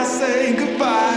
I say goodbye.